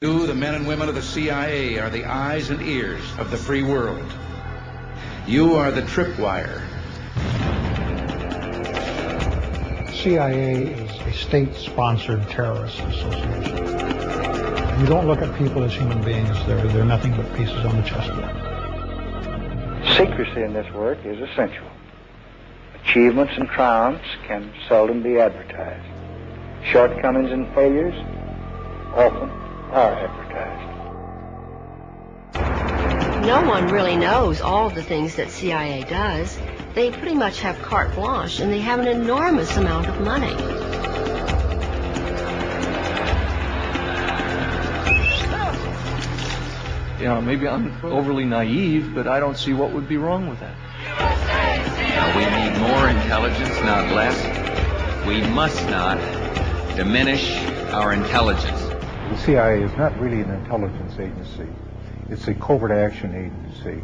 You, the men and women of the CIA, are the eyes and ears of the free world. You are the tripwire. CIA is a state-sponsored terrorist association. You don't look at people as human beings. They're, they're nothing but pieces on the chessboard. Secrecy in this work is essential. Achievements and triumphs can seldom be advertised. Shortcomings and failures often are advertised. No one really knows all of the things that CIA does. They pretty much have carte blanche, and they have an enormous amount of money. You know, maybe I'm overly naive, but I don't see what would be wrong with that. Now, we need more intelligence, not less. We must not diminish our intelligence. The CIA is not really an intelligence agency. It's a covert action agency.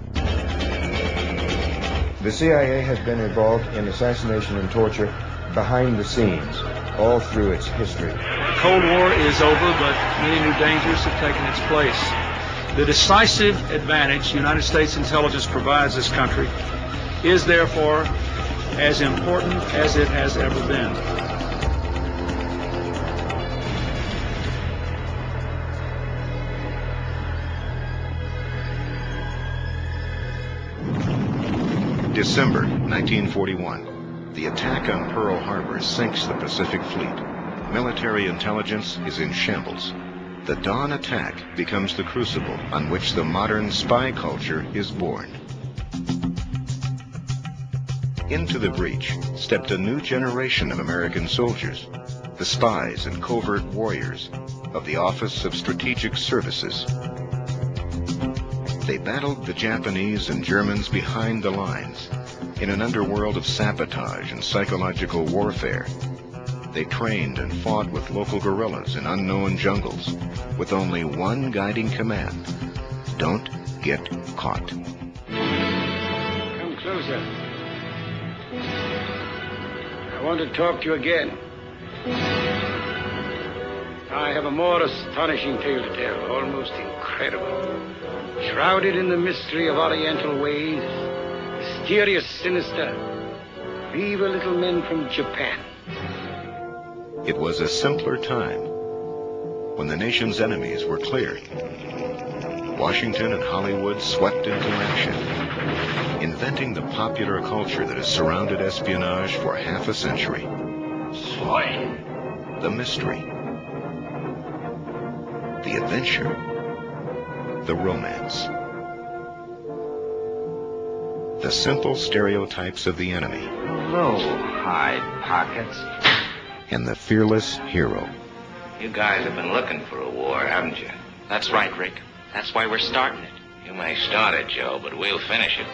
The CIA has been involved in assassination and torture behind the scenes all through its history. The Cold War is over, but many new dangers have taken its place. The decisive advantage United States intelligence provides this country is therefore as important as it has ever been. December 1941. The attack on Pearl Harbor sinks the Pacific Fleet. Military intelligence is in shambles. The dawn attack becomes the crucible on which the modern spy culture is born. Into the breach stepped a new generation of American soldiers, the spies and covert warriors of the Office of Strategic Services. They battled the Japanese and Germans behind the lines in an underworld of sabotage and psychological warfare. They trained and fought with local guerrillas in unknown jungles with only one guiding command. Don't get caught. Come closer. I want to talk to you again. I have a more astonishing tale to tell, almost incredible. Shrouded in the mystery of Oriental ways, mysterious, sinister, evil little men from Japan. It was a simpler time when the nation's enemies were clear. Washington and Hollywood swept into action, inventing the popular culture that has surrounded espionage for half a century. Soy. The mystery, the adventure, the romance. The simple stereotypes of the enemy. Hello, hide pockets. And the fearless hero. You guys have been looking for a war, haven't you? That's right, Rick. That's why we're starting it. You may start it, Joe, but we'll finish it.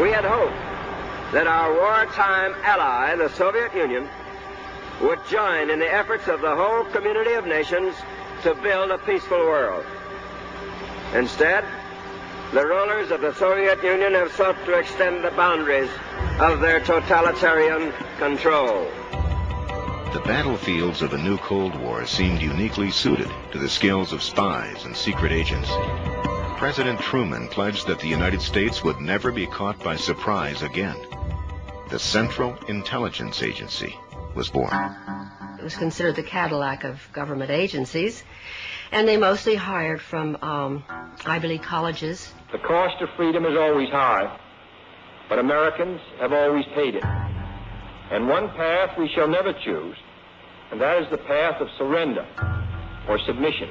We had hoped that our wartime ally, the Soviet Union, would join in the efforts of the whole community of nations to build a peaceful world. Instead, the rulers of the Soviet Union have sought to extend the boundaries of their totalitarian control. The battlefields of the new Cold War seemed uniquely suited to the skills of spies and secret agents. President Truman pledged that the United States would never be caught by surprise again. The Central Intelligence Agency was born. It was considered the Cadillac of government agencies, and they mostly hired from um, Ivy League colleges. The cost of freedom is always high, but Americans have always paid it. And one path we shall never choose, and that is the path of surrender or submission.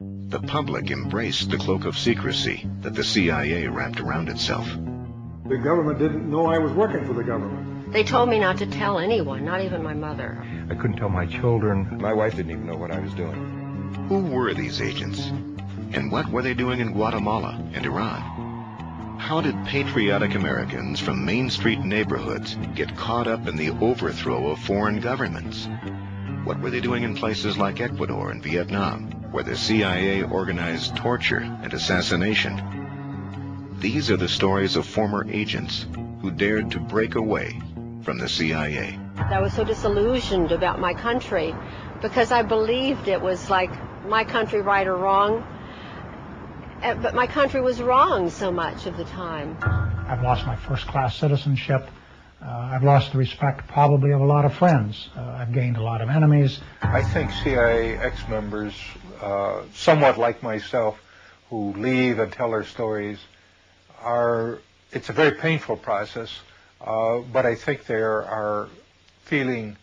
The public embraced the cloak of secrecy that the CIA wrapped around itself. The government didn't know I was working for the government. They told me not to tell anyone, not even my mother. I couldn't tell my children. My wife didn't even know what I was doing. Who were these agents? And what were they doing in Guatemala and Iran? How did patriotic Americans from Main Street neighborhoods get caught up in the overthrow of foreign governments? What were they doing in places like Ecuador and Vietnam, where the CIA organized torture and assassination? These are the stories of former agents who dared to break away from the CIA. I was so disillusioned about my country because I believed it was like my country right or wrong. Uh, But my country was wrong so much of the time. I've lost my first class citizenship. Uh, I've lost the respect probably of a lot of friends. Uh, I've gained a lot of enemies. I think CIA ex-members, uh, somewhat like myself, who leave and tell their stories, are, it's a very painful process, uh, but I think they are feeling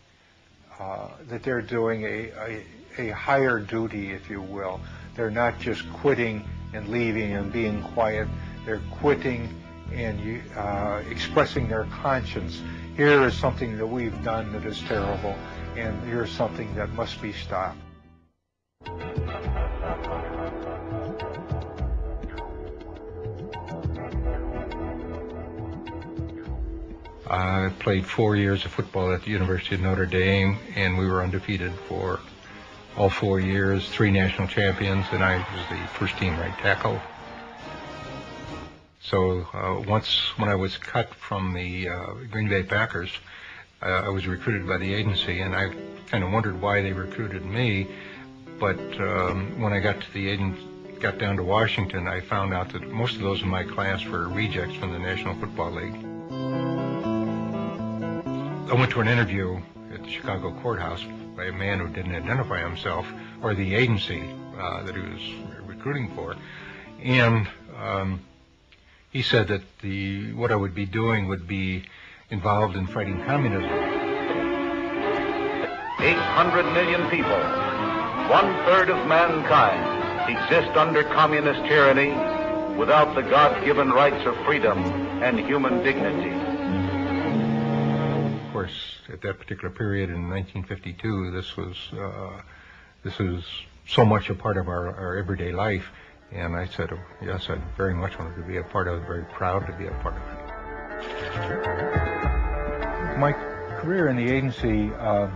uh, that they're doing a, a, a higher duty, if you will. They're not just quitting and leaving and being quiet. They're quitting and uh, expressing their conscience. Here is something that we've done that is terrible, and here's something that must be stopped. I played four years of football at the University of Notre Dame, and we were undefeated for all four years, three national champions, and I was the first team right tackle. So uh, once when I was cut from the uh, Green Bay Packers, uh, I was recruited by the agency, and I kind of wondered why they recruited me. But um, when I got to the agent, got down to Washington, I found out that most of those in my class were rejects from the National Football League. I went to an interview at the Chicago courthouse by a man who didn't identify himself or the agency uh, that he was recruiting for, and um, he said that the what I would be doing would be involved in fighting communism. 800 million people, one third of mankind, exist under communist tyranny without the God-given rights of freedom and human dignity. At that particular period in 1952, this was uh, this was so much a part of our, our everyday life. And I said, oh, yes, I very much wanted to be a part of it, very proud to be a part of it. My career in the agency uh,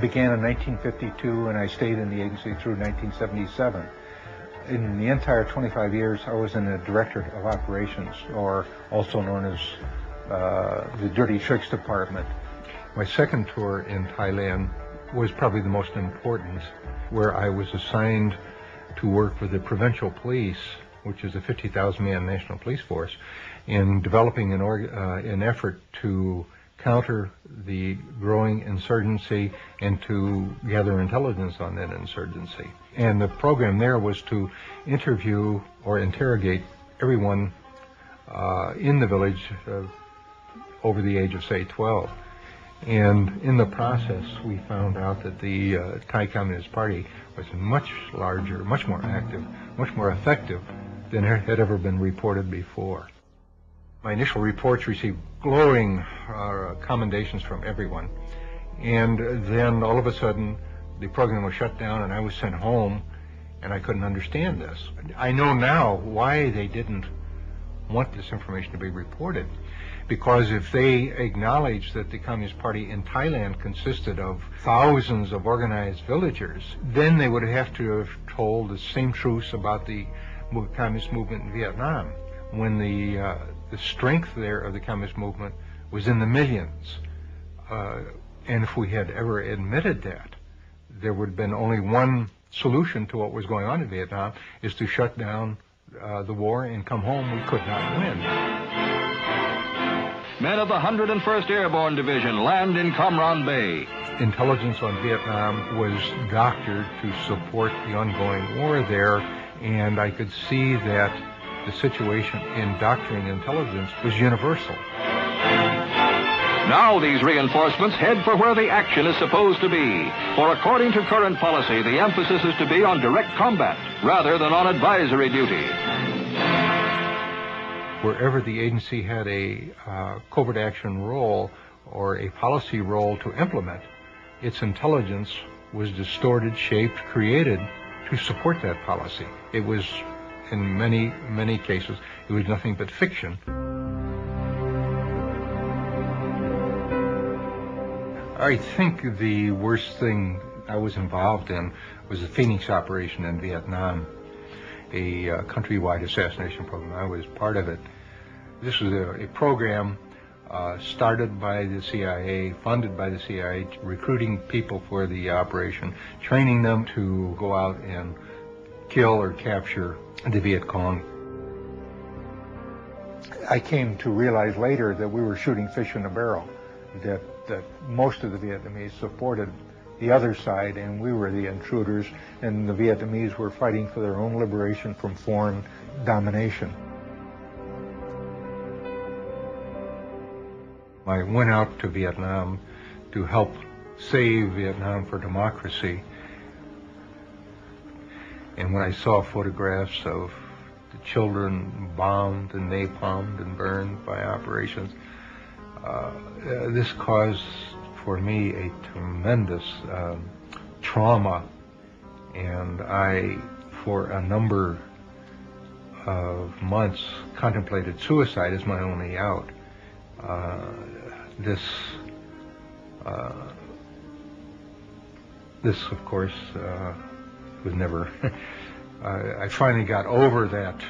began in 1952, and I stayed in the agency through 1977. In the entire 25 years, I was in the Director of Operations, or also known as uh, the Dirty Tricks Department. My second tour in Thailand was probably the most important, where I was assigned to work with the provincial police, which is a 50,000-man national police force, in developing an, uh, an effort to counter the growing insurgency and to gather intelligence on that insurgency. And the program there was to interview or interrogate everyone uh, in the village uh, over the age of, say, 12. And in the process, we found out that the uh, Thai Communist Party was much larger, much more active, much more effective than had ever been reported before. My initial reports received glowing uh, commendations from everyone. And then all of a sudden, the program was shut down and I was sent home, and I couldn't understand this. I know now why they didn't want this information to be reported because if they acknowledged that the Communist Party in Thailand consisted of thousands of organized villagers, then they would have to have told the same truths about the communist movement in Vietnam, when the uh, the strength there of the communist movement was in the millions. Uh, and if we had ever admitted that, there would have been only one solution to what was going on in Vietnam, is to shut down uh, the war and come home. We could not win. Men of the 101st Airborne Division land in Cam Ranh Bay. Intelligence on Vietnam was doctored to support the ongoing war there, and I could see that the situation in doctoring intelligence was universal. Now these reinforcements head for where the action is supposed to be. For according to current policy, the emphasis is to be on direct combat rather than on advisory duty wherever the agency had a uh, covert action role or a policy role to implement, its intelligence was distorted, shaped, created to support that policy. It was, in many, many cases, it was nothing but fiction. I think the worst thing I was involved in was the Phoenix operation in Vietnam, a uh, countrywide assassination program. I was part of it. This was a, a program uh, started by the CIA, funded by the CIA, recruiting people for the operation, training them to go out and kill or capture the Viet Cong. I came to realize later that we were shooting fish in a barrel, that, that most of the Vietnamese supported the other side and we were the intruders and the Vietnamese were fighting for their own liberation from foreign domination. I went out to Vietnam to help save Vietnam for democracy. And when I saw photographs of the children bombed and napalmed and burned by operations, uh, this caused for me a tremendous um, trauma. And I, for a number of months, contemplated suicide as my only out. Uh, this, uh, this, of course, uh, was never. I finally got over that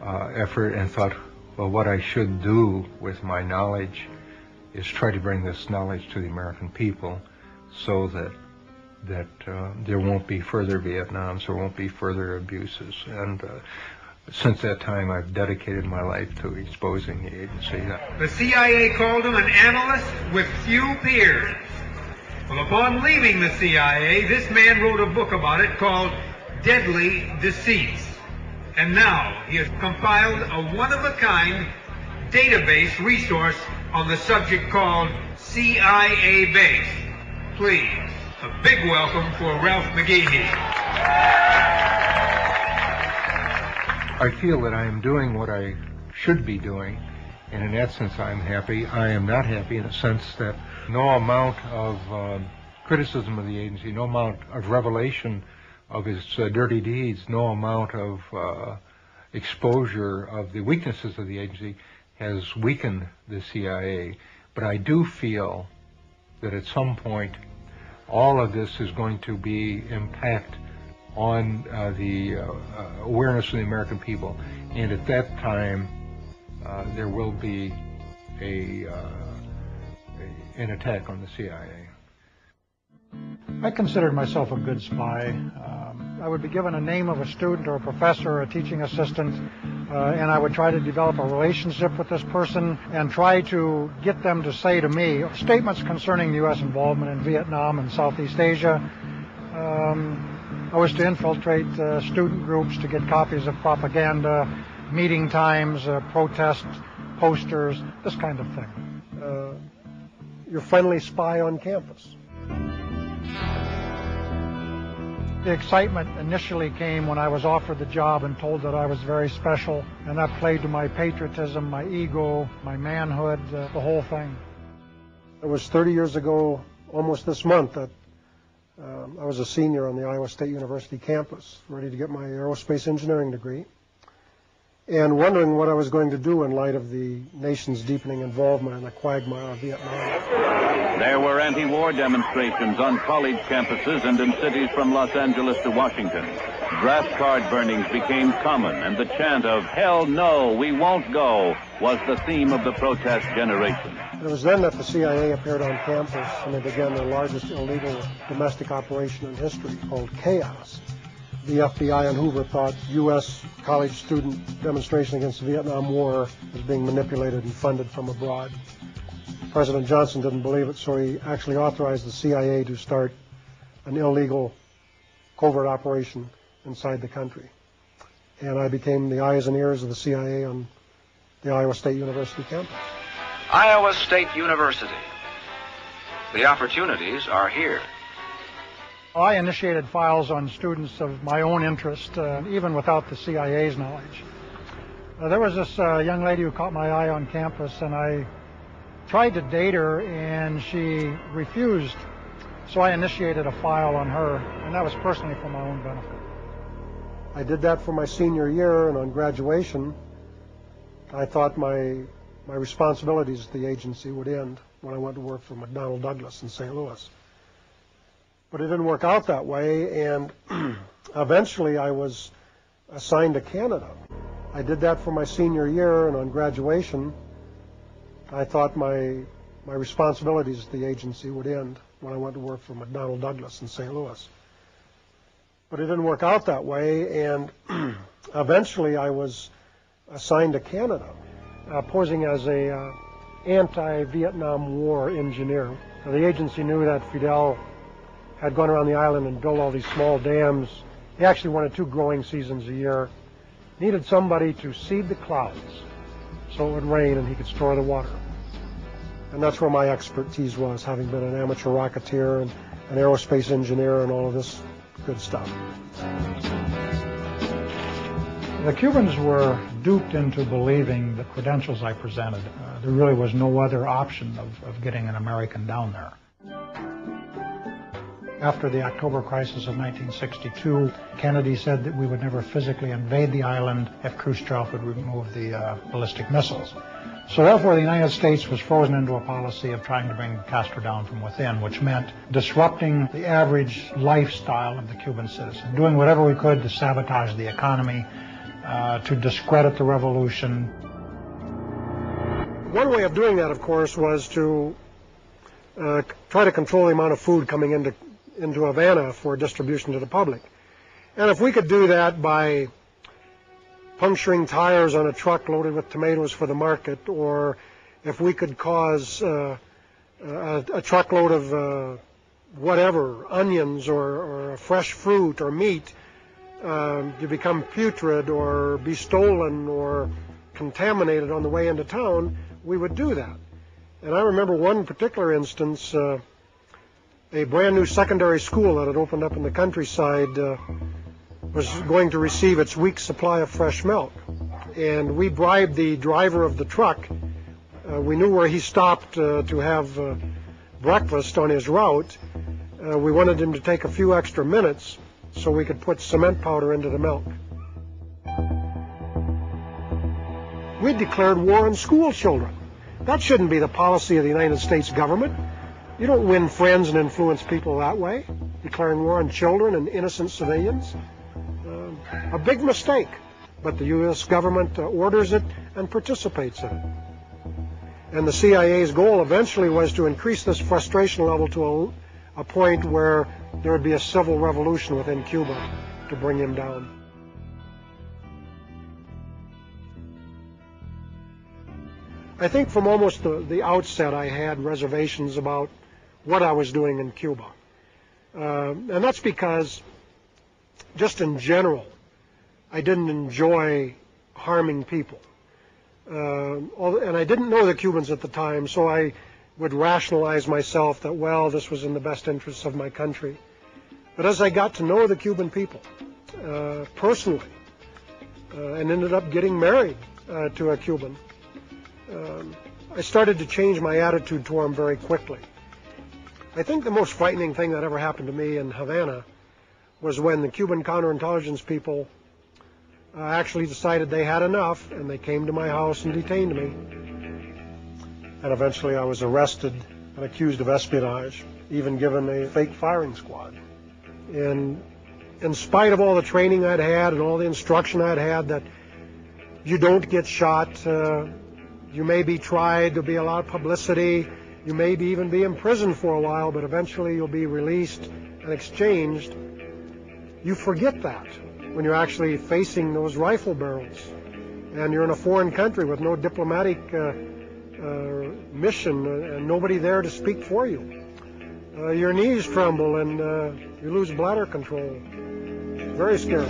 uh, effort and thought, well, what I should do with my knowledge is try to bring this knowledge to the American people so that that uh, there won't be further Vietnams, there won't be further abuses. And uh, since that time, I've dedicated my life to exposing the agency. The CIA called him an analyst with few peers. Well, upon leaving the CIA, this man wrote a book about it called Deadly Deceits. And now he has compiled a one-of-a-kind database resource on the subject called CIA Base. Please, a big welcome for Ralph McGehee. I feel that I am doing what I should be doing, and in that sense I'm happy. I am not happy in the sense that no amount of um, criticism of the agency, no amount of revelation of its uh, dirty deeds, no amount of uh, exposure of the weaknesses of the agency has weakened the CIA, but I do feel that at some point all of this is going to be impact on uh, the uh, awareness of the American people, and at that time uh, there will be a, a, an attack on the CIA. I considered myself a good spy. Um, I would be given a name of a student or a professor or a teaching assistant uh, and I would try to develop a relationship with this person and try to get them to say to me statements concerning U.S. involvement in Vietnam and Southeast Asia. Um, I was to infiltrate uh, student groups to get copies of propaganda, meeting times, uh, protest posters, this kind of thing. Uh, your friendly spy on campus. The excitement initially came when I was offered the job and told that I was very special, and that played to my patriotism, my ego, my manhood, uh, the whole thing. It was 30 years ago, almost this month, that um, I was a senior on the Iowa State University campus, ready to get my aerospace engineering degree, and wondering what I was going to do in light of the nation's deepening involvement in the quagmire of Vietnam. There were anti-war demonstrations on college campuses and in cities from Los Angeles to Washington. Draft card burnings became common, and the chant of Hell no, we won't go was the theme of the protest generation. It was then that the CIA appeared on campus and they began their largest illegal domestic operation in history called Chaos. The FBI and Hoover thought U.S. college student demonstration against the Vietnam War was being manipulated and funded from abroad. President Johnson didn't believe it, so he actually authorized the CIA to start an illegal covert operation inside the country. And I became the eyes and ears of the CIA on the Iowa State University campus. Iowa State University. The opportunities are here. I initiated files on students of my own interest, uh, even without the CIA's knowledge. Uh, there was this uh, young lady who caught my eye on campus, and I tried to date her and she refused. So I initiated a file on her, and that was personally for my own benefit. I did that for my senior year, and on graduation, I thought my my responsibilities at the agency would end when I went to work for McDonnell Douglas in St. Louis. But it didn't work out that way, and eventually I was assigned to Canada. I did that for my senior year, and on graduation, I thought my my responsibilities at the agency would end when I went to work for McDonnell Douglas in St. Louis. But it didn't work out that way, and eventually I was assigned to Canada, posing as a uh, anti-Vietnam War engineer. The agency knew that Fidel had gone around the island and built all these small dams. He actually wanted two growing seasons a year. Needed somebody to seed the clouds so it would rain and he could store the water. And that's where my expertise was, having been an amateur rocketeer and an aerospace engineer and all of this good stuff. The Cubans were duped into believing the credentials I presented. Uh, there really was no other option of, of getting an American down there. After the October crisis of 1962, Kennedy said that we would never physically invade the island if Khrushchev would remove the uh, ballistic missiles. So therefore, the United States was frozen into a policy of trying to bring Castro down from within, which meant disrupting the average lifestyle of the Cuban citizen, doing whatever we could to sabotage the economy, uh, to discredit the revolution. One way of doing that, of course, was to uh, try to control the amount of food coming into into Havana for distribution to the public. And if we could do that by puncturing tires on a truck loaded with tomatoes for the market, or if we could cause uh, a, a, truckload of uh, whatever, onions or, or, fresh fruit or meat um, to become putrid or be stolen or contaminated on the way into town, we would do that. And I remember one particular instance, uh, a brand new secondary school that had opened up in the countryside uh, was going to receive its week's supply of fresh milk. And we bribed the driver of the truck. Uh, we knew where he stopped uh, to have uh, breakfast on his route. Uh, we wanted him to take a few extra minutes so we could put cement powder into the milk. We declared war on school children. That shouldn't be the policy of the United States government. You don't win friends and influence people that way, declaring war on children and innocent civilians a big mistake, but the U.S. government uh, orders it and participates in it. And the CIA's goal eventually was to increase this frustration level to a, a point where there would be a civil revolution within Cuba to bring him down. I think from almost the, the outset I had reservations about what I was doing in Cuba. Uh, and that's because, just in general, I didn't enjoy harming people. Uh, and I didn't know the Cubans at the time, so I would rationalize myself that, well, this was in the best interests of my country. But as I got to know the Cuban people uh, personally uh, and ended up getting married uh, to a Cuban, um, I started to change my attitude toward them very quickly. I think the most frightening thing that ever happened to me in Havana was when the Cuban counterintelligence people uh, actually decided they had enough, and they came to my house and detained me. And eventually I was arrested and accused of espionage, even given a fake firing squad. And in spite of all the training I'd had and all the instruction I'd had that you don't get shot, uh, you may be tried, there'll be a lot of publicity, you may be even be imprisoned for a while, but eventually you'll be released and exchanged. You forget that when you're actually facing those rifle barrels and you're in a foreign country with no diplomatic uh, mission and nobody there to speak for you. Uh, your knees tremble and uh, you lose bladder control. Very scary.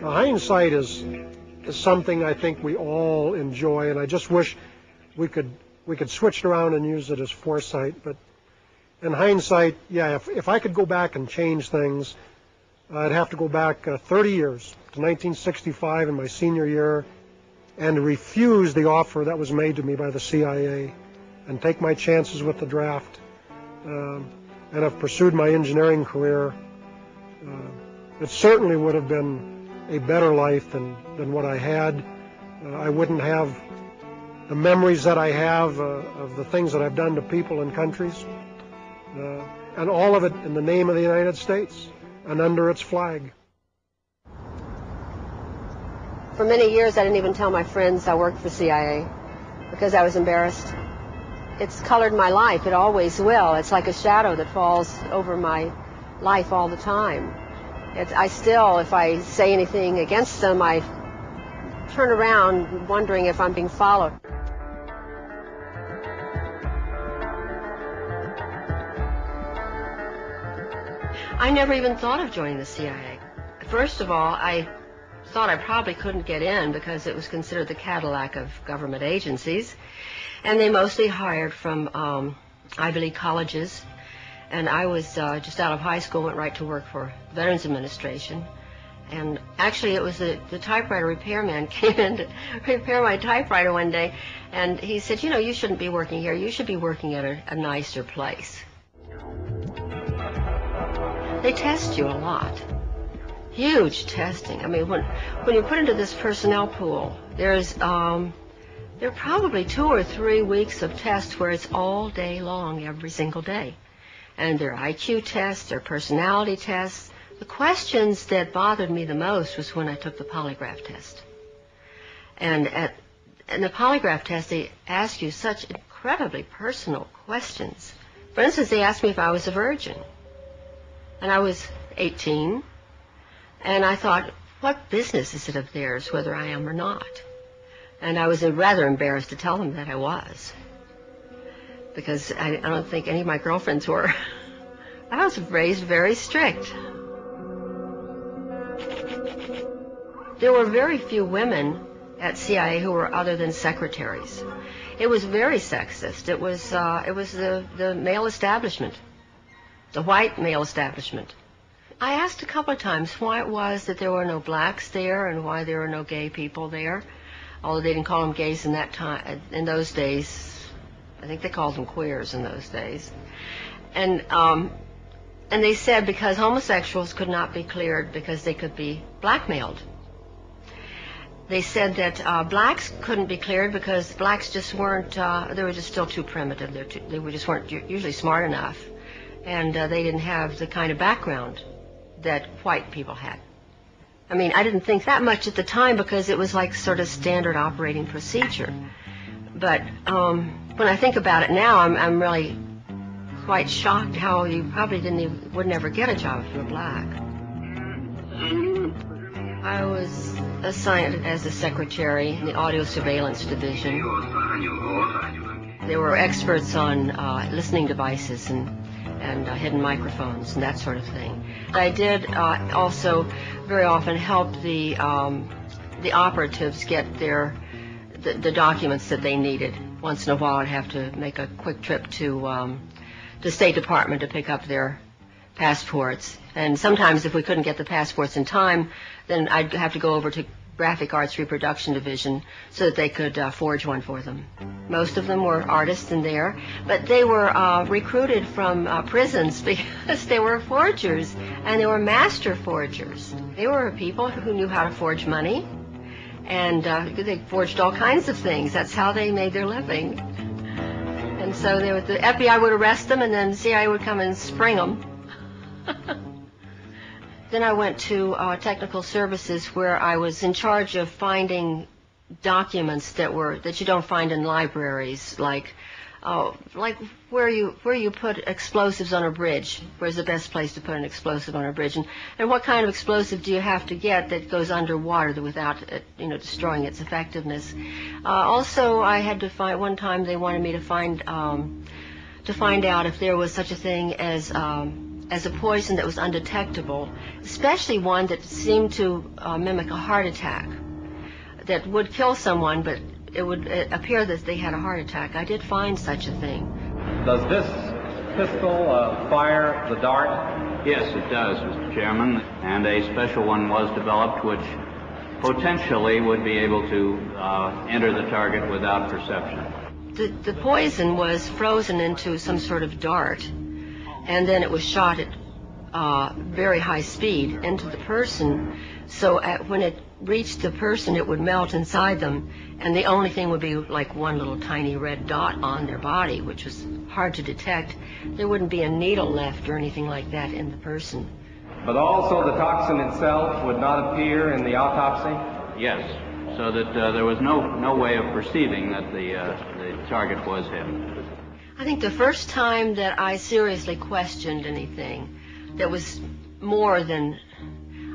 Now, hindsight is is something I think we all enjoy, and I just wish we could we could switch it around and use it as foresight. But in hindsight, yeah, if, if I could go back and change things, I'd have to go back uh, 30 years to 1965 in my senior year and refuse the offer that was made to me by the CIA and take my chances with the draft um, and have pursued my engineering career. Uh, it certainly would have been a better life than, than what I had. Uh, I wouldn't have the memories that I have uh, of the things that I've done to people and countries. Uh, and all of it in the name of the United States and under its flag. For many years, I didn't even tell my friends I worked for CIA because I was embarrassed. It's colored my life. It always will. It's like a shadow that falls over my life all the time. It's, I still, if I say anything against them, I turn around wondering if I'm being followed. I never even thought of joining the CIA. First of all, I thought I probably couldn't get in because it was considered the Cadillac of government agencies. And they mostly hired from um, Ivy League colleges. And I was uh, just out of high school, went right to work for Veterans Administration. And actually, it was the, the typewriter repairman came in to repair my typewriter one day. And he said, you know, you shouldn't be working here. You should be working at a, a nicer place. They test you a lot. Huge testing. I mean, when when you put into this personnel pool, there's um, there are probably two or three weeks of tests where it's all day long, every single day, and there are IQ tests, there are personality tests. The questions that bothered me the most was when I took the polygraph test, and at in the polygraph test they ask you such incredibly personal questions. For instance, they asked me if I was a virgin. And I was 18. And I thought, what business is it of theirs whether I am or not? And I was rather embarrassed to tell them that I was. Because I, I don't think any of my girlfriends were. I was raised very strict. There were very few women at CIA who were other than secretaries. It was very sexist. It was uh, it was the, the male establishment the white male establishment. I asked a couple of times why it was that there were no blacks there and why there were no gay people there, although they didn't call them gays in that time. In those days, I think they called them queers in those days, and um, and they said because homosexuals could not be cleared because they could be blackmailed. They said that uh, blacks couldn't be cleared because blacks just weren't. Uh, they were just still too primitive. Too, they were just weren't usually smart enough and uh, they didn't have the kind of background that white people had. I mean, I didn't think that much at the time because it was like sort of standard operating procedure. But um, when I think about it now, I'm, I'm really quite shocked how you probably didn't even, would never get a job if you were black. I was assigned as a secretary in the audio surveillance division. There were experts on uh, listening devices and and uh, hidden microphones and that sort of thing. I did uh, also very often help the um, the operatives get their the, the, documents that they needed. Once in a while, I'd have to make a quick trip to um, the State Department to pick up their passports. And sometimes, if we couldn't get the passports in time, then I'd have to go over to Graphic Arts Reproduction Division so that they could uh, forge one for them. Most of them were artists in there, but they were uh, recruited from uh, prisons because they were forgers, and they were master forgers. They were people who knew how to forge money, and uh, they forged all kinds of things. That's how they made their living. And so they would, the FBI would arrest them, and then CIA would come and spring them. Then I went to uh, technical services where I was in charge of finding documents that were that you don't find in libraries, like uh, like where you where you put explosives on a bridge. Where's the best place to put an explosive on a bridge, and and what kind of explosive do you have to get that goes underwater without it, you know destroying its effectiveness? Uh, also, I had to find one time they wanted me to find um, to find out if there was such a thing as um, as a poison that was undetectable, especially one that seemed to uh, mimic a heart attack, that would kill someone, but it would appear that they had a heart attack. I did find such a thing. Does this pistol uh, fire the dart? Yes, it does, Mr. Chairman, and a special one was developed which potentially would be able to uh, enter the target without perception. The, the poison was frozen into some sort of dart and then it was shot at uh, very high speed into the person. So at, when it reached the person, it would melt inside them, and the only thing would be like one little tiny red dot on their body, which was hard to detect. There wouldn't be a needle left or anything like that in the person. But also the toxin itself would not appear in the autopsy? Yes, so that uh, there was no no way of perceiving that the uh, the target was him. I think the first time that I seriously questioned anything that was more than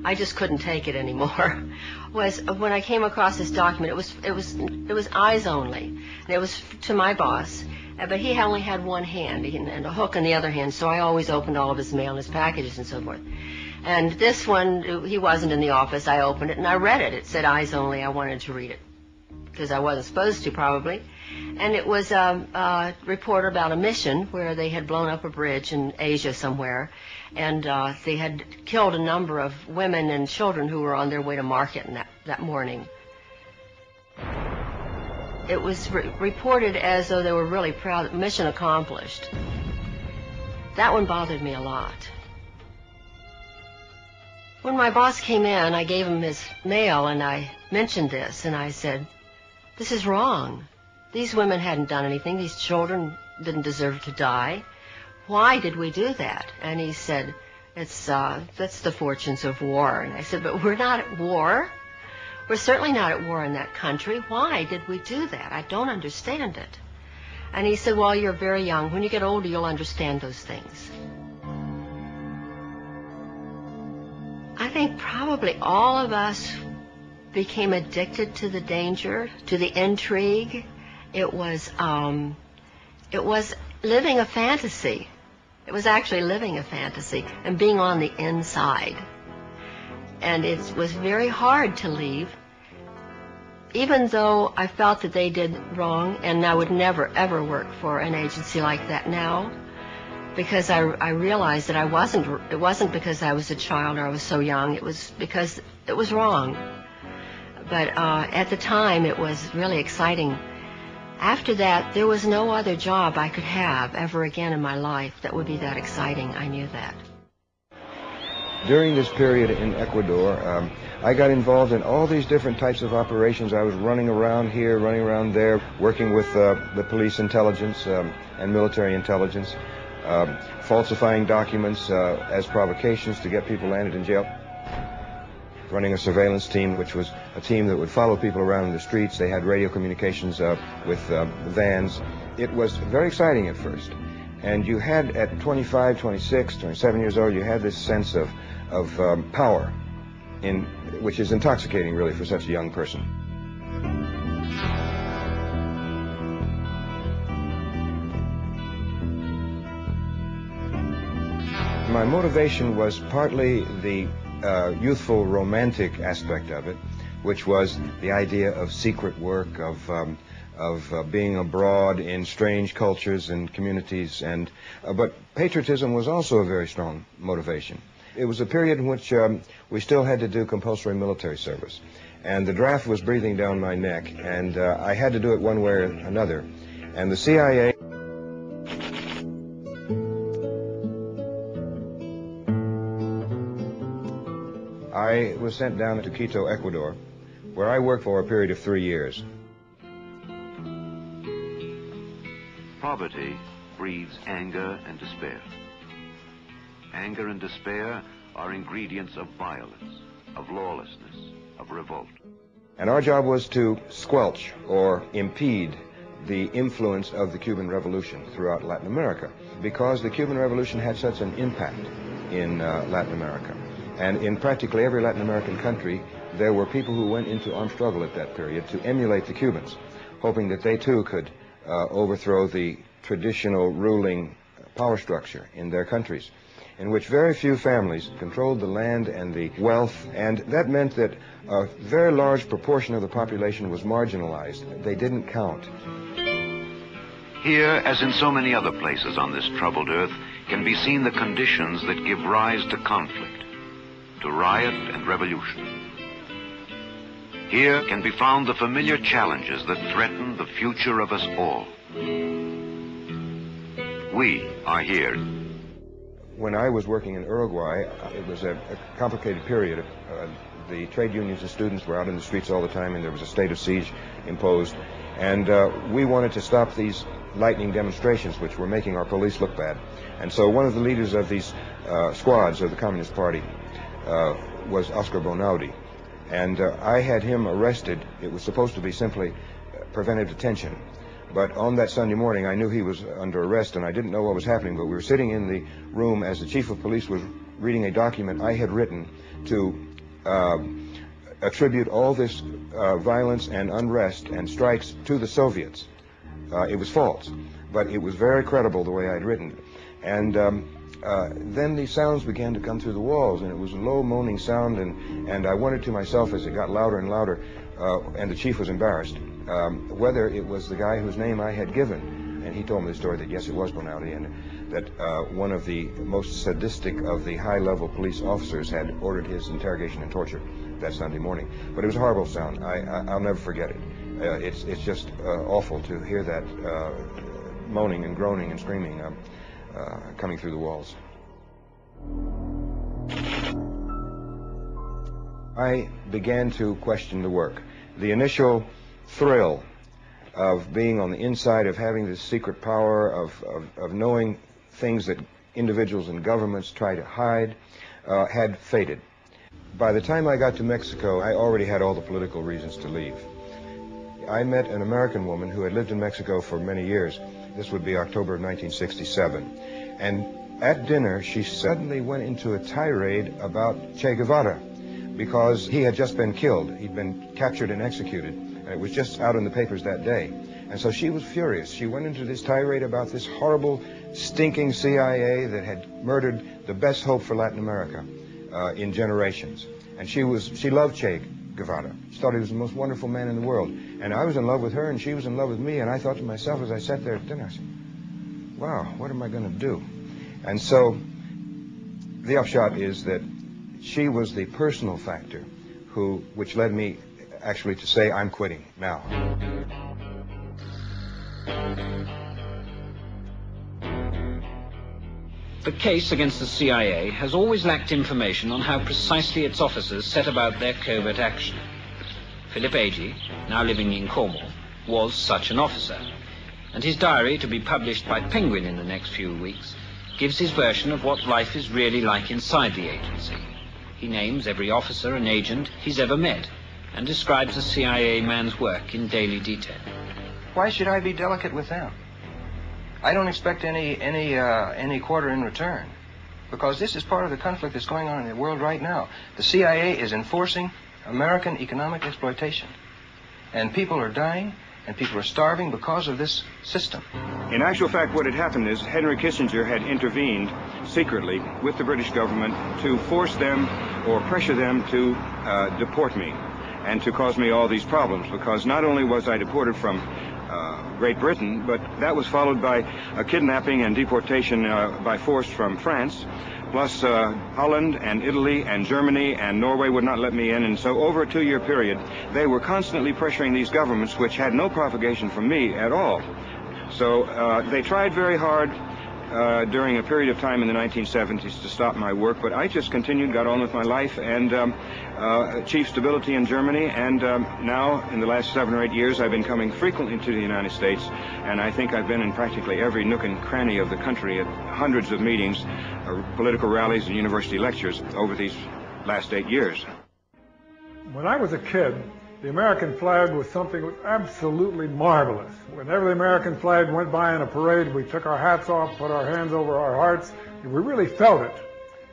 I just couldn't take it anymore was when I came across this document. It was it was it was eyes only, and it was to my boss. uh, But he only had one hand and and a hook in the other hand, so I always opened all of his mail and his packages and so forth. And this one, he wasn't in the office. I opened it and I read it. It said eyes only. I wanted to read it because I wasn't supposed to probably. And it was a, a report about a mission where they had blown up a bridge in Asia somewhere, and uh, they had killed a number of women and children who were on their way to market that, that morning. It was re- reported as though they were really proud, mission accomplished. That one bothered me a lot. When my boss came in, I gave him his mail and I mentioned this and I said, This is wrong. These women hadn't done anything. These children didn't deserve to die. Why did we do that? And he said, It's uh that's the fortunes of war. And I said, But we're not at war. We're certainly not at war in that country. Why did we do that? I don't understand it. And he said, Well, you're very young. When you get older, you'll understand those things. I think probably all of us became addicted to the danger, to the intrigue. It was, um, it was living a fantasy. It was actually living a fantasy and being on the inside. And it was very hard to leave, even though I felt that they did wrong, and I would never ever work for an agency like that now because I, I realized that I wasn't, it wasn't because I was a child or I was so young, it was because it was wrong. But uh, at the time, it was really exciting. After that, there was no other job I could have ever again in my life that would be that exciting. I knew that. During this period in Ecuador, um, I got involved in all these different types of operations. I was running around here, running around there, working with uh, the police intelligence um, and military intelligence um, falsifying documents uh, as provocations to get people landed in jail. Running a surveillance team, which was a team that would follow people around in the streets. They had radio communications with uh, vans. It was very exciting at first. And you had, at 25, 26, 27 years old, you had this sense of, of um, power, in, which is intoxicating, really, for such a young person. my motivation was partly the uh, youthful romantic aspect of it, which was the idea of secret work, of um, of uh, being abroad in strange cultures and communities, and uh, but patriotism was also a very strong motivation. It was a period in which um, we still had to do compulsory military service, and the draft was breathing down my neck, and uh, I had to do it one way or another, and the CIA. I was sent down to Quito, Ecuador, where I worked for a period of three years. Poverty breeds anger and despair. Anger and despair are ingredients of violence, of lawlessness, of revolt. And our job was to squelch or impede the influence of the Cuban Revolution throughout Latin America because the Cuban Revolution had such an impact in uh, Latin America. And in practically every Latin American country, there were people who went into armed struggle at that period to emulate the Cubans, hoping that they too could uh, overthrow the traditional ruling power structure in their countries, in which very few families controlled the land and the wealth, and that meant that a very large proportion of the population was marginalized. They didn't count. Here, as in so many other places on this troubled earth, can be seen the conditions that give rise to conflict to riot and revolution. Here can be found the familiar challenges that threaten the future of us all. We are here. When I was working in Uruguay, it was a, a complicated period. Uh, the trade unions and students were out in the streets all the time, and there was a state of siege imposed. And uh, we wanted to stop these lightning demonstrations, which were making our police look bad. And so one of the leaders of these uh, squads of the Communist Party uh, was Oscar Bonaudi. And uh, I had him arrested. It was supposed to be simply uh, preventive detention. But on that Sunday morning, I knew he was under arrest, and I didn't know what was happening. But we were sitting in the room as the chief of police was reading a document I had written to uh, attribute all this uh, violence and unrest and strikes to the Soviets. Uh, it was false, but it was very credible the way I'd written it. And um, uh, then these sounds began to come through the walls, and it was a low moaning sound, and, and I wondered to myself as it got louder and louder, uh, and the chief was embarrassed, um, whether it was the guy whose name I had given. And he told me the story that yes, it was Bonaldi, and that uh, one of the most sadistic of the high-level police officers had ordered his interrogation and torture that Sunday morning. But it was a horrible sound. I, will never forget it. Uh, it's, it's just uh, awful to hear that moaning and groaning and screaming um, uh, coming through the walls. I began to question the work. The initial thrill of being on the inside, of having this secret power, of, of, of knowing things that individuals and governments try to hide, uh, had faded. By the time I got to Mexico, I already had all the political reasons to leave. I met an American woman who had lived in Mexico for many years. This would be October of 1967. And at dinner, she suddenly went into a tirade about Che Guevara because he had just been killed. He'd been captured and executed. And it was just out in the papers that day. And so she was furious. She went into this tirade about this horrible, stinking CIA that had murdered the best hope for Latin America uh, in generations. And she was she loved Che Guevara. She thought he was the most wonderful man in the world. And I was in love with her, and she was in love with me. And I thought to myself as I sat there at dinner, I said, wow, what am I going to do? And so the upshot is that she was the personal factor who, which led me actually to say, I'm quitting now. The case against the CIA has always lacked information on how precisely its officers set about their covert action. Philip Agee, now living in Cornwall, was such an officer and his diary, to be published by Penguin in the next few weeks, gives his version of what life is really like inside the agency. He names every officer and agent he's ever met and describes the CIA man's work in daily detail. Why should I be delicate with them? I don't expect any any uh, any quarter in return, because this is part of the conflict that's going on in the world right now. The CIA is enforcing American economic exploitation, and people are dying and people are starving because of this system. In actual fact, what had happened is Henry Kissinger had intervened secretly with the British government to force them or pressure them to uh, deport me and to cause me all these problems because not only was I deported from uh, Great Britain, but that was followed by a kidnapping and deportation uh, by force from France plus uh, Holland and Italy and Germany and Norway would not let me in. And so over a two-year period, they were constantly pressuring these governments, which had no propagation from me at all. So uh, they tried very hard uh, during a period of time in the 1970s to stop my work, but I just continued, got on with my life, and um, uh, achieved stability in Germany. And um, now, in the last seven or eight years, I've been coming frequently to the United States, and I think I've been in practically every nook and cranny of the country at hundreds of meetings, uh, political rallies, and university lectures over these last eight years. When I was a kid, the American flag was something absolutely marvelous. Whenever the American flag went by in a parade, we took our hats off, put our hands over our hearts, and we really felt it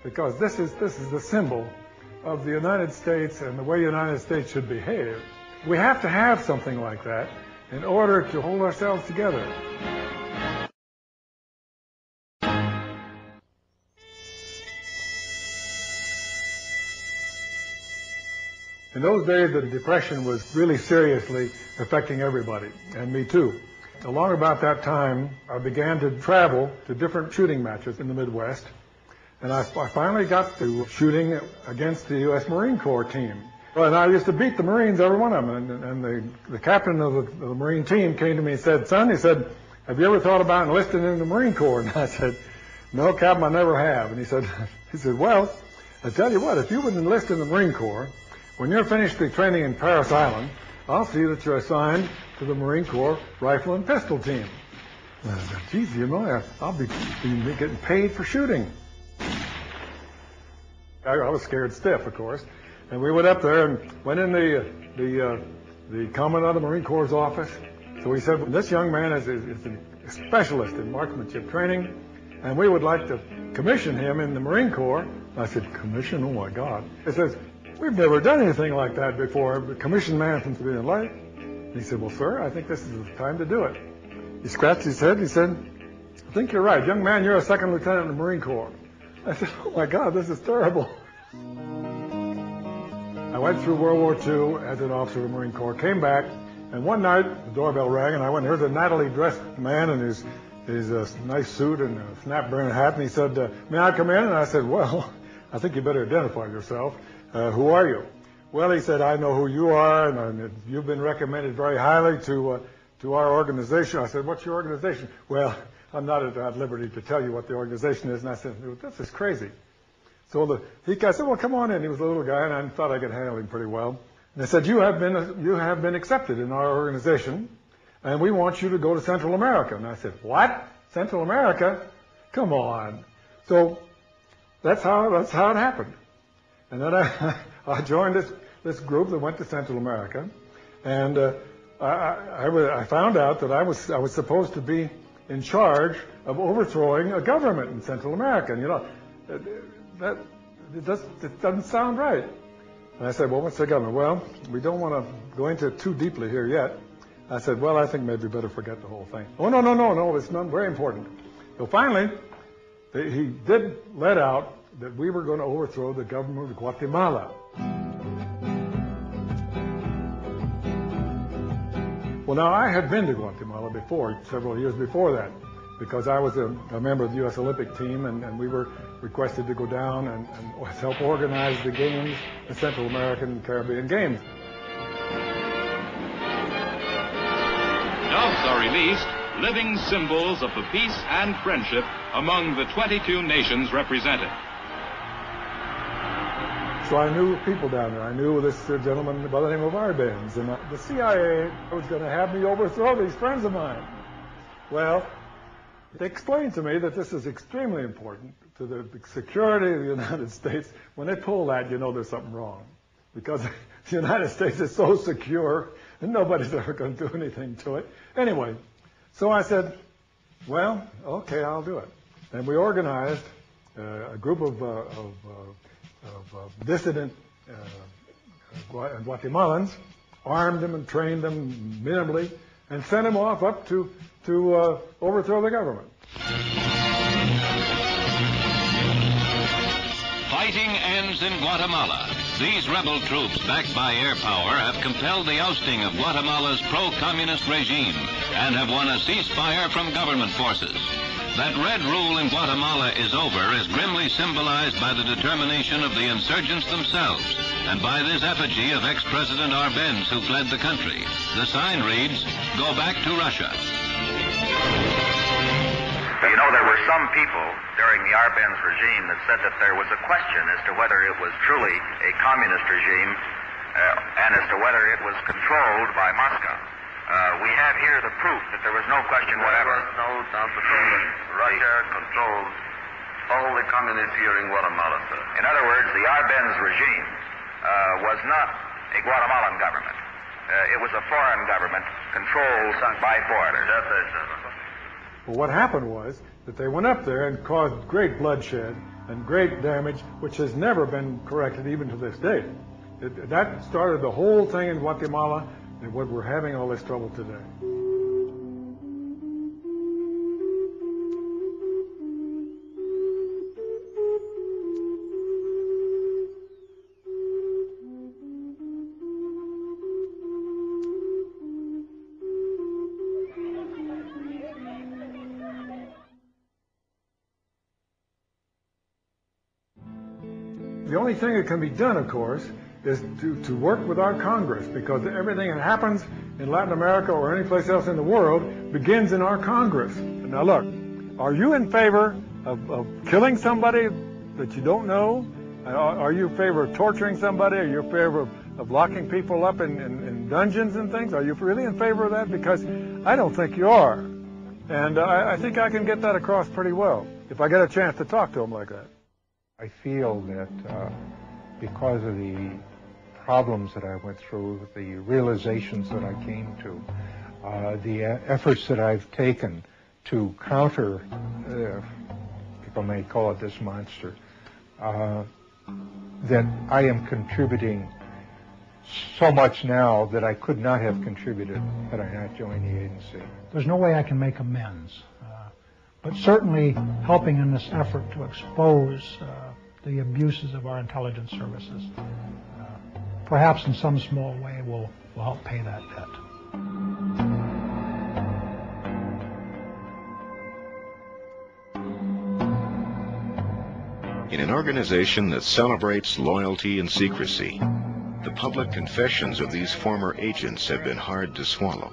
because this is, this is the symbol of the United States and the way the United States should behave. We have to have something like that in order to hold ourselves together. In those days, the Depression was really seriously affecting everybody, and me too. Along about that time, I began to travel to different shooting matches in the Midwest, and I, I finally got to shooting against the U.S. Marine Corps team. And I used to beat the Marines, every one of them. And, and the, the captain of the, of the Marine team came to me and said, son, he said, have you ever thought about enlisting in the Marine Corps? And I said, no, Captain, I never have. And he said, he said, well, I tell you what, if you would enlist in the Marine Corps, when you're finished the training in Parris Island, I'll see that you're assigned to the Marine Corps rifle and pistol team. Said, geez, you know, I'll be, be getting paid for shooting. I, I was scared stiff, of course. And we went up there and went in the the uh, the Commandant of the Marine Corps' office. So he said, this young man is, is, is a specialist in marksmanship training, and we would like to commission him in the Marine Corps. I said, commission? Oh my God. He says, we've never done anything like that before. The commission man from civilian life. He said, well, sir, I think this is the time to do it. He scratched his head. He said, I think you're right. Young man, you're a second lieutenant in the Marine Corps. I said, oh my God, this is terrible. I went through World War II as an officer of the Marine Corps, came back, and one night the doorbell rang, and I went, here's a Natalie dressed man in his, his uh, nice suit and a snap-brim hat, and he said, uh, may I come in? And I said, well, I think you better identify yourself. Uh, who are you? Well, he said, I know who you are, and you've been recommended very highly to, uh, to our organization. I said, what's your organization? Well, I'm not at liberty to tell you what the organization is. And I said, this is crazy. So the, he I said, well, come on in. He was a little guy, and I thought I could handle him pretty well. And they said, you have been, you have been accepted in our organization, and we want you to go to Central America. And I said, what? Central America? Come on. So that's how, that's how it happened. And then I, I joined this, this group that went to Central America, and uh, I, I, I found out that I was, I was supposed to be in charge of overthrowing a government in Central America. And, you know, that it, does, it doesn't sound right. And I said, well, what's the government? Well, we don't want to go into it too deeply here yet. I said, well, I think maybe better forget the whole thing. Oh, no, no, no, no, it's not very important. So finally, he did let out that we were going to overthrow the government of Guatemala. Well, now, I had been to Guatemala before, several years before that because I was a, a member of the U.S. Olympic team, and, and, we were requested to go down and, and help organize the games, the Central American and Caribbean Games. Doves are released, living symbols of the peace and friendship among the 22 nations represented. So I knew people down there. I knew this uh, gentleman by the name of Arbenz, and uh, the CIA was going to have me overthrow these friends of mine. Well, they explained to me that this is extremely important to the security of the United States. When they pull that, you know there's something wrong. Because the United States is so secure and nobody's ever going to do anything to it. Anyway, so I said, well, okay, I'll do it. And we organized uh, a group of, uh, of, uh, of uh, dissident uh, Guatemalans, armed them and trained them minimally, and sent them off up to to uh, overthrow the government. Fighting ends in Guatemala. These rebel troops, backed by air power, have compelled the ousting of Guatemala's pro-communist regime and have won a ceasefire from government forces. That red rule in Guatemala is over is grimly symbolized by the determination of the insurgents themselves and by this effigy of ex-President Arbenz who fled the country. The sign reads, Go back to Russia. You know, there were some people during the Arbenz regime that said that there was a question as to whether it was truly a communist regime uh, and as to whether it was controlled by Moscow. Uh, we have here the proof that there was no question whatever. There was no doubt at all. Russia controlled all the communists here in Guatemala, sir. In other words, the Arbenz regime uh, was not a Guatemalan government. Uh, it was a foreign government controlled by foreigners. That's it, sir. Well, what happened was that they went up there and caused great bloodshed and great damage, which has never been corrected even to this day. It, that started the whole thing in Guatemala, and what we're having all this trouble today. The only thing that can be done, of course, is to, to work with our Congress because everything that happens in Latin America or any place else in the world begins in our Congress. Now, look, are you in favor of, of killing somebody that you don't know? Are you in favor of torturing somebody? Are you in favor of, of locking people up in, in, in, dungeons and things? Are you really in favor of that? Because I don't think you are. And I, I think I can get that across pretty well if I get a chance to talk to them like that. I feel that uh, because of the problems that I went through, the realizations that I came to, uh, the efforts that I've taken to counter, uh, people may call it this monster, uh, that I am contributing so much now that I could not have contributed had I not joined the agency. There's no way I can make amends, uh, but certainly helping in this effort to expose uh, the abuses of our intelligence services, uh, perhaps in some small way, will, will help pay that debt. In an organization that celebrates loyalty and secrecy, the public confessions of these former agents have been hard to swallow.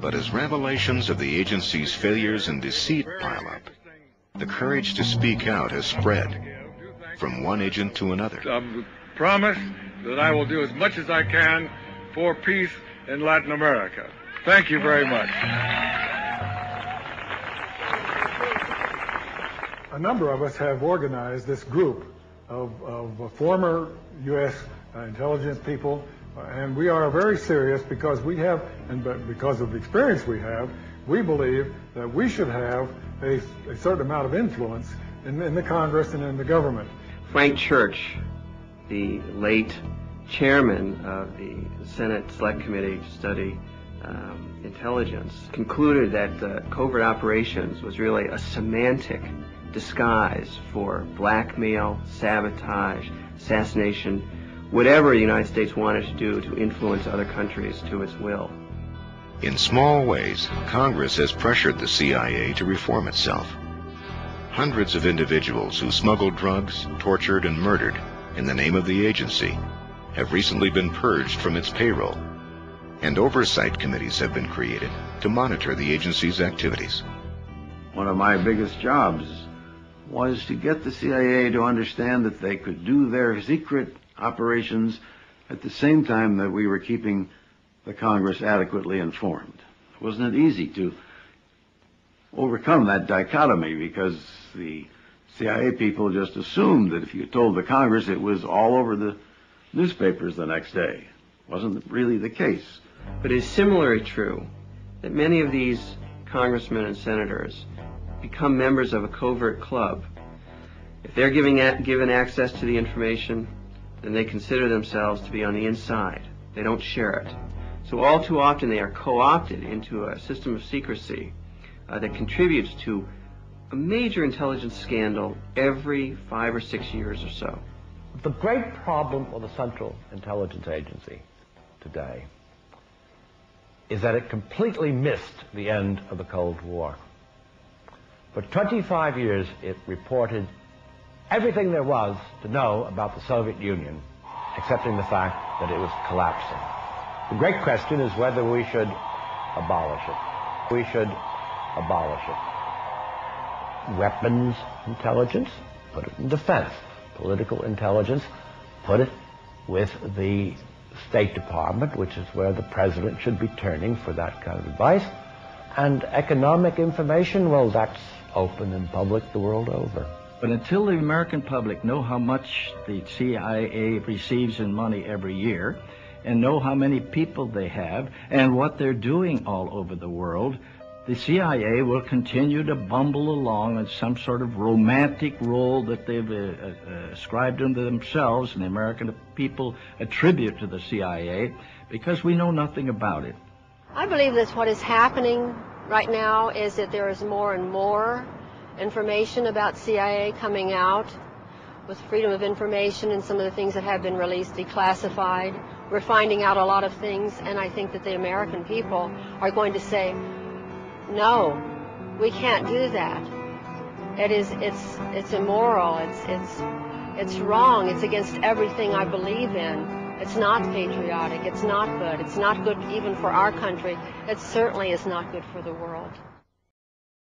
But as revelations of the agency's failures and deceit pile up, the courage to speak out has spread from one agent to another. Um, I promise that I will do as much as I can for peace in Latin America. Thank you very much. A number of us have organized this group of, of former U.S. Uh, intelligence people, uh, and we are very serious because we have, and because of the experience we have, we believe that we should have a, a certain amount of influence in, in the Congress and in the government. Frank Church, the late chairman of the Senate Select Committee to study um, intelligence, concluded that covert operations was really a semantic disguise for blackmail, sabotage, assassination, whatever the United States wanted to do to influence other countries to its will. In small ways, Congress has pressured the CIA to reform itself. Hundreds of individuals who smuggled drugs, tortured, and murdered in the name of the agency have recently been purged from its payroll, and oversight committees have been created to monitor the agency's activities. One of my biggest jobs was to get the CIA to understand that they could do their secret operations at the same time that we were keeping the Congress adequately informed. Wasn't it easy to overcome that dichotomy because the CIA people just assumed that if you told the Congress it was all over the newspapers the next day. Wasn't really the case. But it's similarly true that many of these congressmen and senators become members of a covert club. If they're giving given access to the information, then they consider themselves to be on the inside. They don't share it. So all too often they are co-opted into a system of secrecy uh, that contributes to a major intelligence scandal every five or six years or so. The great problem of the Central Intelligence Agency today is that it completely missed the end of the Cold War. For 25 years, it reported everything there was to know about the Soviet Union, accepting the fact that it was collapsing. The great question is whether we should abolish it. We should abolish it. Weapons intelligence, put it in defense. Political intelligence, put it with the State Department, which is where the president should be turning for that kind of advice. And economic information, well, that's open and public the world over. But until the American public know how much the CIA receives in money every year and know how many people they have and what they're doing all over the world, the CIA will continue to bumble along in some sort of romantic role that they've uh, uh, ascribed unto themselves and the American people attribute to the CIA because we know nothing about it. I believe that what is happening right now is that there is more and more information about CIA coming out with freedom of information and some of the things that have been released declassified. We're finding out a lot of things, and I think that the American people are going to say, no, we can't do that. It is, it's, it's immoral. It's, it's, it's wrong. It's against everything I believe in. It's not patriotic. It's not good. It's not good even for our country. It certainly is not good for the world.